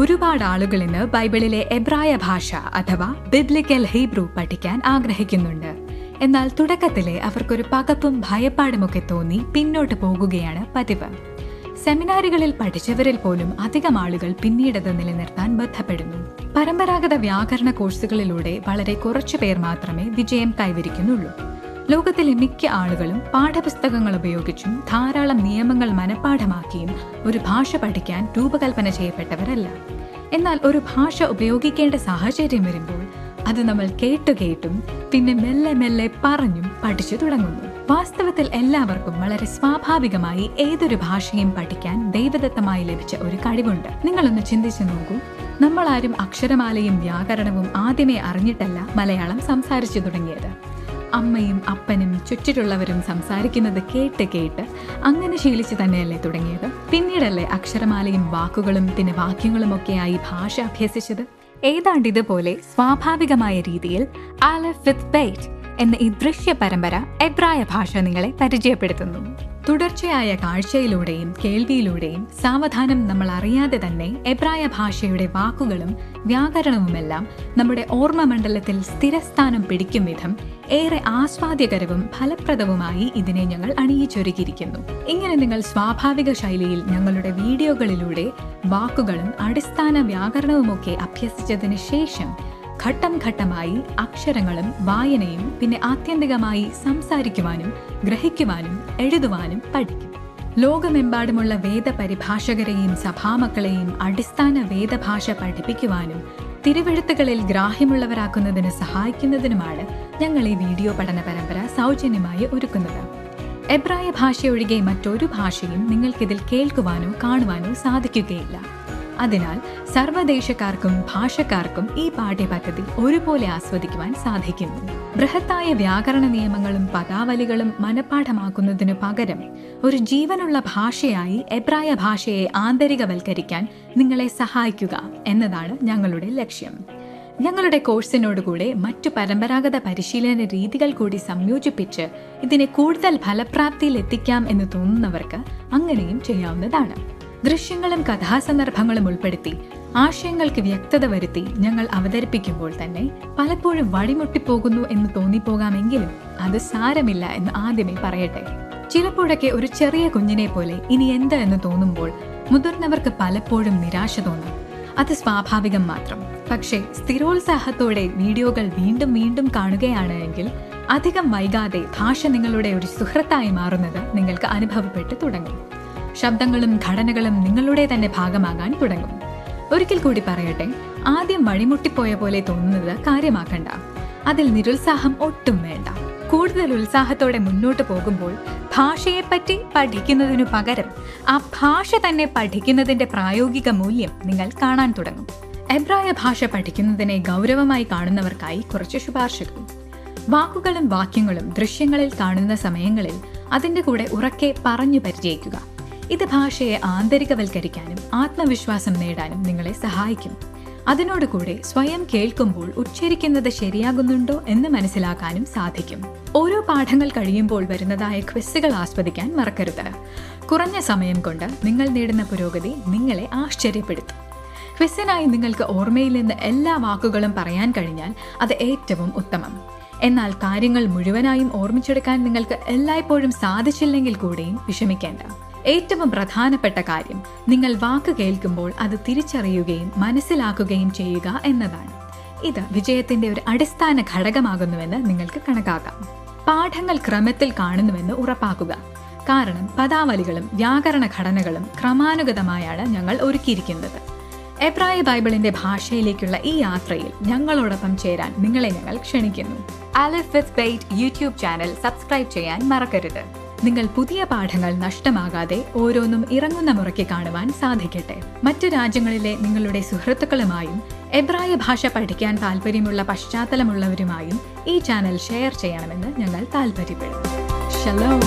ഒരുപാട് ആളുകൾ ഇന്ന് ബൈബിളിലെ എബ്രായ ഭാഷ അഥവാ ബിബ്ലിക്കൽ ഹീബ്രു പഠിക്കാൻ ആഗ്രഹിക്കുന്നുണ്ട്. എന്നാൽ തുടക്കത്തിലെ അവർക്കൊരു പകപ്പും ഭയപ്പാടുമൊക്കെ തോന്നി പിന്നോട്ട് പോകുകയാണ് പതിവ്. സെമിനാറുകളിൽ പഠിച്ചവരിൽ പോലും അധികം ആളുകൾ പിന്നീടത് നിലനിർത്താൻ ബന്ധപ്പെടുന്നു. പരമ്പരാഗത വ്യാകരണ കോഴ്സുകളിലൂടെ വളരെ കുറച്ചു പേർ മാത്രമേ വിജയം കൈവരിക്കുന്നുള്ളൂ. ലോകത്തിലെ മിക്ക ആളുകളും പാഠപുസ്തകങ്ങൾ ഉപയോഗിച്ചും ധാരാളം നിയമങ്ങൾ മനഃപ്പാഠമാക്കിയും ഒരു ഭാഷ പഠിക്കാൻ രൂപകൽപ്പന ചെയ്യപ്പെട്ടവരല്ല. എന്നാൽ ഒരു ഭാഷ ഉപയോഗിക്കേണ്ട സാഹചര്യം വരുമ്പോൾ അത് നമ്മൾ കേട്ടു കേട്ടും പിന്നെ മെല്ലെ മെല്ലെ പറഞ്ഞും പഠിച്ചു തുടങ്ങുന്നു. വാസ്തവത്തിൽ എല്ലാവർക്കും വളരെ സ്വാഭാവികമായി ഏതൊരു ഭാഷയും പഠിക്കാൻ ദൈവദത്തമായി ലഭിച്ച ഒരു കഴിവുണ്ട്. നിങ്ങളൊന്ന് ചിന്തിച്ചു നോക്കൂ. നമ്മളാരും അക്ഷരമാലയും വ്യാകരണവും ആദ്യമേ അറിഞ്ഞിട്ടല്ല മലയാളം സംസാരിച്ചു തുടങ്ങിയത്. അമ്മയും അപ്പനും ചുറ്റിലുള്ളവരും സംസാരിക്കുന്നത് കേട്ട് കേട്ട് അങ്ങനെ ശീലിച്ച് തന്നെയല്ലേ തുടങ്ങിയത്? പിന്നീടല്ലേ അക്ഷരമാലയും വാക്കുകളും പിന്നെ വാക്യങ്ങളും ഒക്കെയായി ഭാഷ അഭ്യസിച്ചത്? ഏതാണ്ട് ഇതുപോലെ സ്വാഭാവികമായ രീതിയിൽ ആലഫ് വിത്ത് ബെയ്റ്റ് എന്ന ഈ ദൃശ്യ പരമ്പര എബ്രായ ഭാഷ നിങ്ങളെ പരിചയപ്പെടുത്തുന്നു. തുടർച്ചയായ കാഴ്ചയിലൂടെയും കേൾവിയിലൂടെയും സാവധാനം നമ്മൾ അറിയാതെ തന്നെ എബ്രായ ഭാഷയുടെ വാക്കുകളും വ്യാകരണവുമെല്ലാം നമ്മുടെ ഓർമ്മ മണ്ഡലത്തിൽ സ്ഥിരസ്ഥാനം പിടിക്കും വിധം ഏറെ ആസ്വാദ്യകരവും ഫലപ്രദവുമായി ഇതിനെ ഞങ്ങൾ അണിയിച്ചൊരുക്കിയിരിക്കുന്നു. ഇങ്ങനെ നിങ്ങൾ സ്വാഭാവിക ശൈലിയിൽ ഞങ്ങളുടെ വീഡിയോകളിലൂടെ വാക്കുകളും അടിസ്ഥാന വ്യാകരണവുമൊക്കെ അഭ്യസിച്ചതിന് ശേഷം ഘട്ടം ഘട്ടമായി അക്ഷരങ്ങളും വായനയും പിന്നെ ആത്യന്തികമായി സംസാരിക്കുവാനും ഗ്രഹിക്കുവാനും എഴുതുവാനും പഠിക്കും. ലോകമെമ്പാടുമുള്ള വേദപരിഭാഷകരെയും സഭാമക്കളെയും അടിസ്ഥാന വേദഭാഷ പഠിപ്പിക്കുവാനും തിരുവെഴുത്തുകളിൽ ഗ്രാഹ്യമുള്ളവരാക്കുന്നതിന് സഹായിക്കുന്നതിനുമാണ് ഞങ്ങൾ ഈ വീഡിയോ പഠന പരമ്പര സൗജന്യമായി ഒരുക്കുന്നത്. എബ്രായ ഭാഷയൊഴികെ മറ്റൊരു ഭാഷയും നിങ്ങൾക്കിതിൽ കേൾക്കുവാനോ കാണുവാനോ സാധിക്കുകയില്ല. അതിനാൽ സർവദേശക്കാർക്കും ഭാഷക്കാർക്കും ഈ പാഠ്യപദ്ധതി ഒരുപോലെ ആസ്വദിക്കുവാൻ സാധിക്കുന്നു ബൃഹത്തായ വ്യാകരണ നിയമങ്ങളും പദാവലികളും മനഃപ്പാഠമാക്കുന്നതിനു പകരം ഒരു ജീവനുള്ള ഭാഷയായി എബ്രായ ഭാഷയെ ആന്തരികവൽക്കരിക്കാൻ നിങ്ങളെ സഹായിക്കുക എന്നതാണ് ഞങ്ങളുടെ ലക്ഷ്യം. ഞങ്ങളുടെ കോഴ്സിനോടുകൂടെ മറ്റു പരമ്പരാഗത പരിശീലന രീതികൾ കൂടി സംയോജിപ്പിച്ച് ഇതിനെ കൂടുതൽ ഫലപ്രാപ്തിയിൽ എത്തിക്കാം എന്ന് തോന്നുന്നവർക്ക് അങ്ങനെയും ചെയ്യാവുന്നതാണ്. ദൃശ്യങ്ങളും കഥാസന്ദർഭങ്ങളും ഉൾപ്പെടുത്തി ആശയങ്ങൾക്ക് വ്യക്തത വരുത്തി ഞങ്ങൾ അവതരിപ്പിക്കുമ്പോൾ തന്നെ പലപ്പോഴും വഴിമുട്ടിപ്പോകുന്നു എന്ന് തോന്നിപ്പോകാമെങ്കിലും അത് സാരമില്ല എന്ന് ആദ്യമേ പറയട്ടെ. ചിലപ്പോഴൊക്കെ ഒരു ചെറിയ കുഞ്ഞിനെ പോലെ ഇനി എന്താ എന്ന് തോന്നുമ്പോൾ മുതിർന്നവർക്ക് പലപ്പോഴും നിരാശ തോന്നും. അത് സ്വാഭാവികം മാത്രം. പക്ഷേ സ്ഥിരോത്സാഹത്തോടെ വീഡിയോകൾ വീണ്ടും വീണ്ടും കാണുകയാണ് എങ്കിൽ അധികം വൈകാതെ ഭാഷ നിങ്ങളുടെ ഒരു സുഹൃത്തായി മാറുന്നത് നിങ്ങൾക്ക് അനുഭവപ്പെട്ട് തുടങ്ങും. ശബ്ദങ്ങളും ഘടനകളും നിങ്ങളുടെ തന്നെ ഭാഗമാകാൻ തുടങ്ങും. ഒരിക്കൽ കൂടി പറയട്ടെ ആദ്യം വഴിമുട്ടിപ്പോയ പോലെ തോന്നുന്നത് കാര്യമാക്കണ്ട. അതിൽ നിരുത്സാഹം ഒട്ടും വേണ്ട. കൂടുതൽ ഉത്സാഹത്തോടെ മുന്നോട്ട് പോകുമ്പോൾ ഭാഷയെപ്പറ്റി പഠിക്കുന്നതിനു പകരം ആ ഭാഷ തന്നെ പഠിക്കുന്നതിന്റെ പ്രായോഗിക മൂല്യം നിങ്ങൾ കാണാൻ തുടങ്ങും. എബ്രായ ഭാഷ പഠിക്കുന്നതിനെ ഗൗരവമായി കാണുന്നവർക്കായി കുറച്ച് ശുപാർശകൾ വാക്കുകളും വാക്യങ്ങളും ദൃശ്യങ്ങളിൽ കാണുന്ന സമയങ്ങളിൽ അതിന്റെ കൂടെ ഉറക്കെ പറഞ്ഞു പരിചയിക്കുക. ഇത് ഭാഷയെ ആന്തരികവൽക്കരിക്കാനും ആത്മവിശ്വാസം നേടാനും നിങ്ങളെ സഹായിക്കും. അതിനോടുകൂടെ സ്വയം കേൾക്കുമ്പോൾ ഉച്ചരിക്കുന്നത് ശരിയാകുന്നുണ്ടോ എന്ന് മനസ്സിലാക്കാനും സാധിക്കും. ഓരോ പാഠങ്ങൾ കഴിയുമ്പോൾ വരുന്നതായ ക്വിസ്സുകൾ ആസ്വദിക്കാൻ മറക്കരുത്. കുറഞ്ഞ സമയം കൊണ്ട് നിങ്ങൾ നേടുന്ന പുരോഗതി നിങ്ങളെ ആശ്ചര്യപ്പെടുത്തും. ക്വസ്സിനായി നിങ്ങൾക്ക് ഓർമ്മയിൽ നിന്ന് എല്ലാ വാക്കുകളും പറയാൻ കഴിഞ്ഞാൽ അത് ഏറ്റവും ഉത്തമം. എന്നാൽ കാര്യങ്ങൾ മുഴുവനായും ഓർമ്മിച്ചെടുക്കാൻ നിങ്ങൾക്ക് എല്ലായ്പ്പോഴും സാധിച്ചില്ലെങ്കിൽ കൂടെയും വിഷമിക്കേണ്ട. ഏറ്റവും പ്രധാനപ്പെട്ട കാര്യം നിങ്ങൾ വാക്ക് കേൾക്കുമ്പോൾ അത് തിരിച്ചറിയുകയും മനസ്സിലാക്കുകയും ചെയ്യുക എന്നതാണ്. ഇത് വിജയത്തിന്റെ ഒരു അടിസ്ഥാന ഘടകമാകുന്നുവെന്ന് നിങ്ങൾക്ക് കണക്കാക്കാം. പാഠങ്ങൾ ക്രമത്തിൽ കാണുന്നുവെന്ന് ഉറപ്പാക്കുക. കാരണം പദാവലികളും വ്യാകരണ ഘടനകളും ക്രമാനുഗതമായാണ് ഞങ്ങൾ ഒരുക്കിയിരിക്കുന്നത്. എബ്രായ ബൈബിളിന്റെ ഭാഷയിലേക്കുള്ള ഈ യാത്രയിൽ ഞങ്ങളോടൊപ്പം ചേരാൻ നിങ്ങളെ ഞങ്ങൾ ക്ഷണിക്കുന്നു. Alef with Bet YouTube channel subscribe ചെയ്യാൻ മറക്കരുത്. നിങ്ങൾ പുതിയ പാഠങ്ങൾ നഷ്ടമാകാതെ ഓരോന്നും ഇറങ്ങുന്ന മുറയ്ക്ക് കാണുവാൻ സാധിക്കട്ടെ. മറ്റു രാജ്യങ്ങളിലെ നിങ്ങളുടെ സുഹൃത്തുക്കളുമായും എബ്രായ ഭാഷ പഠിക്കാൻ താല്പര്യമുള്ള പശ്ചാത്തലമുള്ളവരുമായും ഈ ചാനൽ ഷെയർ ചെയ്യണമെന്ന് ഞങ്ങൾ താല്പര്യപ്പെടുന്നു ഷലോം